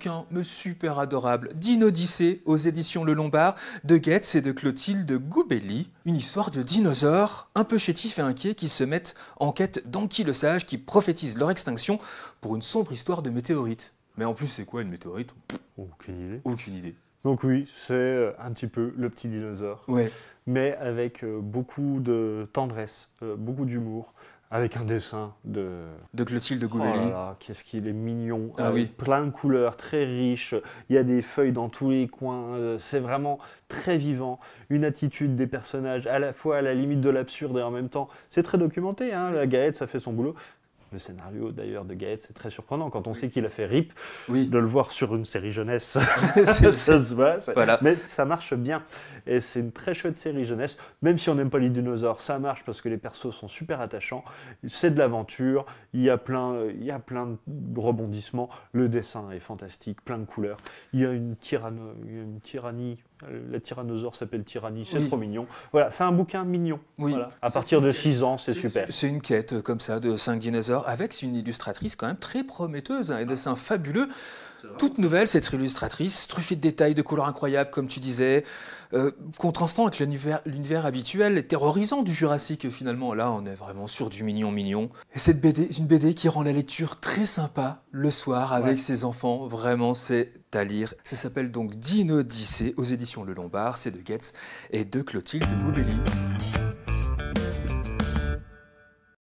bouquin, mais super adorable, d'Inodyssée aux éditions Le Lombard, de Goetz et de Clotilde Goubelli. Une histoire de dinosaures un peu chétifs et inquiets qui se mettent en quête d'Anki le Sage qui prophétise leur extinction pour une sombre histoire de météorites. Mais en plus, c'est quoi une météorite? Aucune idée. Aucune idée. Donc oui, c'est euh, un petit peu le petit dinosaure, Ouais. mais avec euh, beaucoup de tendresse, euh, beaucoup d'humour, avec un dessin de... De Clotilde Oh Goubelli. là, qu'est-ce qu'il est mignon, Ah oui. plein de couleurs, très riche, il y a des feuilles dans tous les coins, euh, c'est vraiment très vivant, une attitude des personnages à la fois à la limite de l'absurde et en même temps, c'est très documenté, hein, la Gaët, ça fait son boulot. Le scénario d'ailleurs de Gaët, c'est très surprenant quand on sait qu'il a fait RIP, Oui. de le voir sur une série jeunesse. Ça se voit, Voilà. Mais ça marche bien. Et c'est une très chouette série jeunesse. Même si on n'aime pas les dinosaures, ça marche parce que les persos sont super attachants. C'est de l'aventure. Il y a plein, il y a plein de rebondissements. Le dessin est fantastique, plein de couleurs. Il y a une, tyranno- il y a une tyrannie. Euh, La tyrannosaure s'appelle Tyrannie. C'est Oui. trop mignon. Voilà, c'est un bouquin mignon. Oui. Voilà. À partir de une- 6 ans, c'est super. C'est une quête euh, comme ça de 5 dinosaures avec une illustratrice quand même très prometteuse, un Ah. dessin fabuleux. Toute nouvelle, cette illustratrice, truffée de détails, de couleurs incroyables, comme tu disais, euh, contrastant avec l'univers habituel et terrorisant du Jurassique finalement. Là, on est vraiment sur du mignon mignon. Et cette BD, c'est une BD qui rend la lecture très sympa le soir avec Ouais. ses enfants. Vraiment, c'est à lire. Ça s'appelle donc Dino aux éditions Le Lombard. C'est de Goetz et de Clotilde Goubelli.